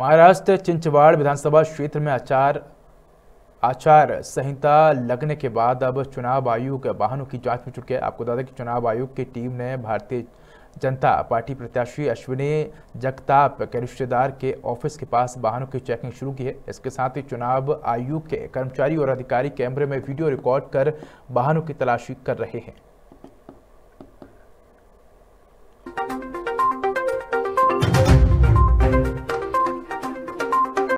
महाराष्ट्र चिंचवाड़ विधानसभा क्षेत्र में आचार आचार संहिता लगने के बाद अब चुनाव आयोग वाहनों की जाँच में जुट गया। आपको बता दें कि चुनाव आयोग की टीम ने भारतीय जनता पार्टी प्रत्याशी अश्विनी जगताप के रिश्तेदार के ऑफ़िस के पास वाहनों की चेकिंग शुरू की है। इसके साथ ही चुनाव आयोग के कर्मचारी और अधिकारी कैमरे में वीडियो रिकॉर्ड कर वाहनों की तलाशी कर रहे हैं।